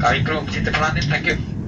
Kawik Bro, Citra Planet, thank you.